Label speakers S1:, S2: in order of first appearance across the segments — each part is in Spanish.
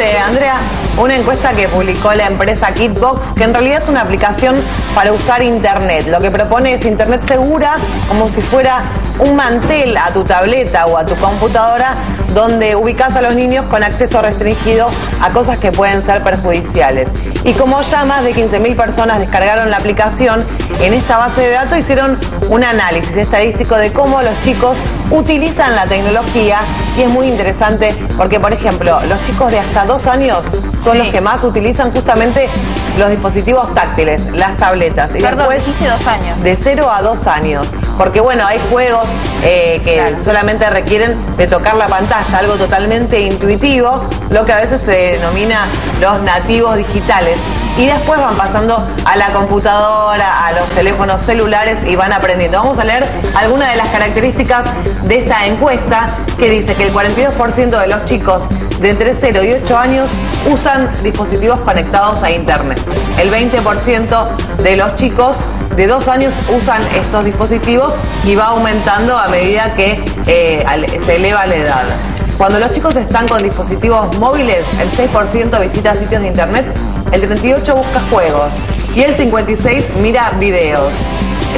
S1: contarte, Andrea, una encuesta que publicó la empresa Kitbox, que en realidad es una aplicación para usar Internet. Lo que propone es Internet segura, como si fuera un mantel a tu tableta o a tu computadora, donde ubicas a los niños con acceso restringido a cosas que pueden ser perjudiciales. Y como ya más de 15.000 personas descargaron la aplicación, en esta base de datos hicieron un análisis estadístico de cómo los chicos utilizan la tecnología y es muy interesante porque, por ejemplo, los chicos de hasta dos años son los que más utilizan justamente los dispositivos táctiles, las tabletas.
S2: Y Perdón, después, dos años.
S1: De cero a dos años. Porque bueno, hay juegos eh, que solamente requieren de tocar la pantalla, algo totalmente intuitivo, lo que a veces se denomina los nativos digitales. Y después van pasando a la computadora, a los teléfonos celulares y van aprendiendo. Vamos a leer algunas de las características de esta encuesta que dice que el 42% de los chicos de entre 0 y 8 años usan dispositivos conectados a Internet. El 20% de los chicos de 2 años usan estos dispositivos y va aumentando a medida que eh, se eleva la edad. Cuando los chicos están con dispositivos móviles, el 6% visita sitios de Internet, el 38% busca juegos y el 56% mira videos.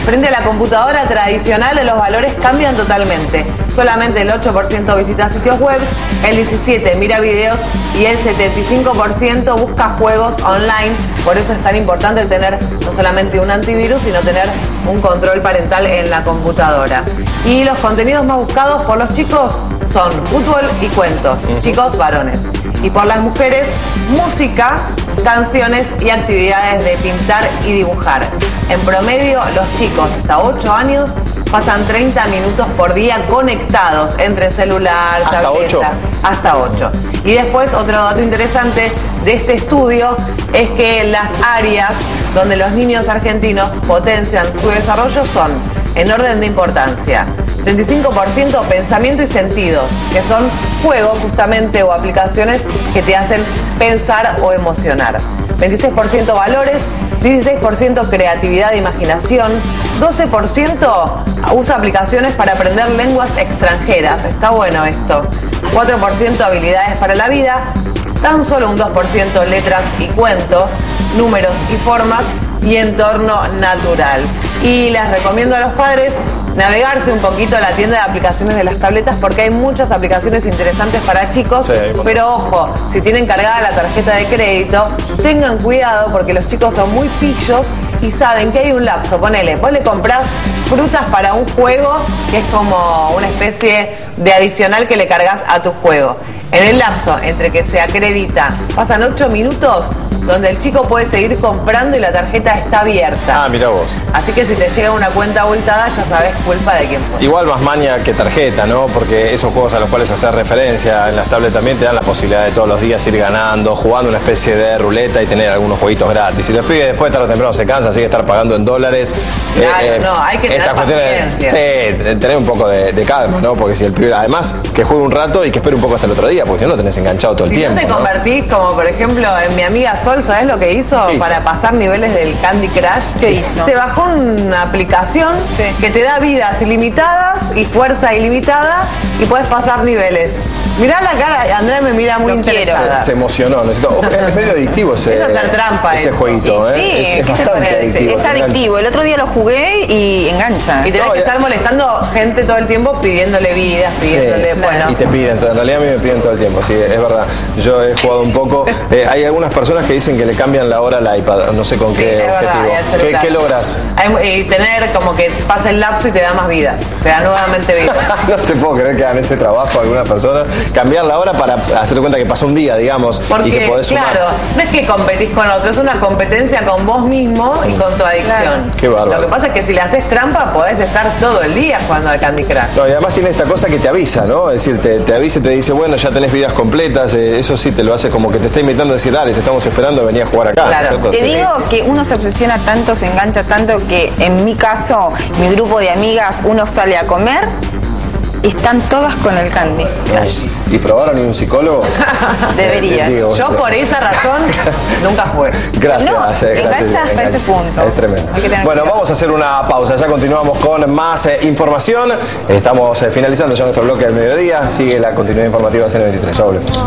S1: Frente a la computadora tradicional los valores cambian totalmente. Solamente el 8% visita sitios web, el 17% mira videos y el 75% busca juegos online. Por eso es tan importante tener no solamente un antivirus, sino tener un control parental en la computadora. Y los contenidos más buscados por los chicos son fútbol y cuentos, chicos varones. Y por las mujeres, música, canciones y actividades de pintar y dibujar. En promedio, los chicos hasta 8 años pasan 30 minutos por día conectados entre celular,
S3: ¿Hasta
S1: tableta,
S3: 8?
S1: hasta 8. Y después otro dato interesante de este estudio es que las áreas donde los niños argentinos potencian su desarrollo son, en orden de importancia, 35% pensamiento y sentidos, que son juegos justamente o aplicaciones que te hacen pensar o emocionar. 26% valores, 16% creatividad e imaginación, 12% usa aplicaciones para aprender lenguas extranjeras, está bueno esto, 4% habilidades para la vida, tan solo un 2% letras y cuentos, números y formas y entorno natural. Y les recomiendo a los padres navegarse un poquito a la tienda de aplicaciones de las tabletas porque hay muchas aplicaciones interesantes para chicos, pero ojo, si tienen cargada la tarjeta de crédito, tengan cuidado porque los chicos son muy pillos y saben que hay un lapso, ponele, vos le comprás frutas para un juego que es como una especie de adicional que le cargas a tu juego. En el lapso entre que se acredita, pasan 8 minutos, donde el chico puede seguir comprando y la tarjeta está abierta.
S3: Ah, mira vos.
S1: Así que si te llega una cuenta abultada, ya sabes culpa de quién fue.
S3: Igual más maña que tarjeta, ¿no? Porque esos juegos a los cuales hacer referencia en las tablets también te dan la posibilidad de todos los días ir ganando, jugando una especie de ruleta y tener algunos jueguitos gratis. Y los pibes después tarde o temprano se cansa, así que estar pagando en dólares.
S1: Claro, eh, no, hay que tener paciencia.
S3: sí, tener un poco de, calma, ¿no? Porque si el pibe, además, que juegue un rato y que espere un poco hasta el otro día, porque si no lo tenés enganchado todo el
S1: si
S3: tiempo.
S1: Si no te convertís, como por ejemplo en mi amiga Sol, ¿sabes lo que hizo, para pasar niveles del Candy Crush?
S2: ¿Qué hizo?
S1: Se bajó una aplicación que te da vidas ilimitadas y fuerza ilimitada y puedes pasar niveles. Mirá la cara, Andrea me mira muy interesada.
S3: Se, se, emocionó. Es medio adictivo ese,
S1: es hacer trampa
S3: ese jueguito. ¿eh?
S2: Sí,
S3: es, es bastante adictivo.
S2: Es adictivo. El otro día lo jugué y engancha.
S1: Y tenés
S3: No,
S1: que estar molestando gente todo el tiempo pidiéndole vidas, pidiéndole.
S3: Sí,
S1: bueno.
S3: Y te piden, en realidad a mí me piden todo el tiempo, sí, es verdad. Yo he jugado un poco. Eh, hay algunas personas que dicen que le cambian la hora al iPad, no sé con
S1: Sí,
S3: qué
S1: verdad,
S3: objetivo. ¿Qué, logras?
S1: Hay- Y tener como que pasa el lapso y te da más vidas. Te da nuevamente vidas.
S3: no te puedo creer que hagan ese trabajo algunas personas. Cambiar la hora para hacer cuenta que pasó un día, digamos,
S1: Porque,
S3: y que podés sumar.
S1: claro, no es que competís con otro, es una competencia con vos mismo y con tu adicción.
S3: Qué bárbaro.
S1: Lo que pasa es que si le haces trampa, podés estar todo el día jugando al Candy Crush.
S3: No, y además tiene esta cosa que te avisa, ¿no? Es decir, te, te avisa y te dice, bueno, ya tenés vidas completas, eh, eso sí te lo hace como que te está invitando a decir, dale, te estamos esperando, venía a jugar acá. ¿no
S1: Claro.
S3: cierto?
S2: Te
S3: Sí.
S2: digo que uno se obsesiona tanto, se engancha tanto que en mi caso, mi grupo de amigas, uno sale a comer están todas con el candy.
S3: ¿Y probaron ni un psicólogo?
S2: Deberían.
S3: Eh, digo,
S1: Yo por esa razón nunca jugué.
S3: Gracias,
S2: No,
S3: eh, gracias.
S2: hasta ese punto.
S3: Es tremendo. Bueno, vamos a hacer una pausa. Ya continuamos con más eh, información. Estamos eh, finalizando ya nuestro bloque del mediodía. Sigue la continuidad informativa de CN23. Ya volvemos.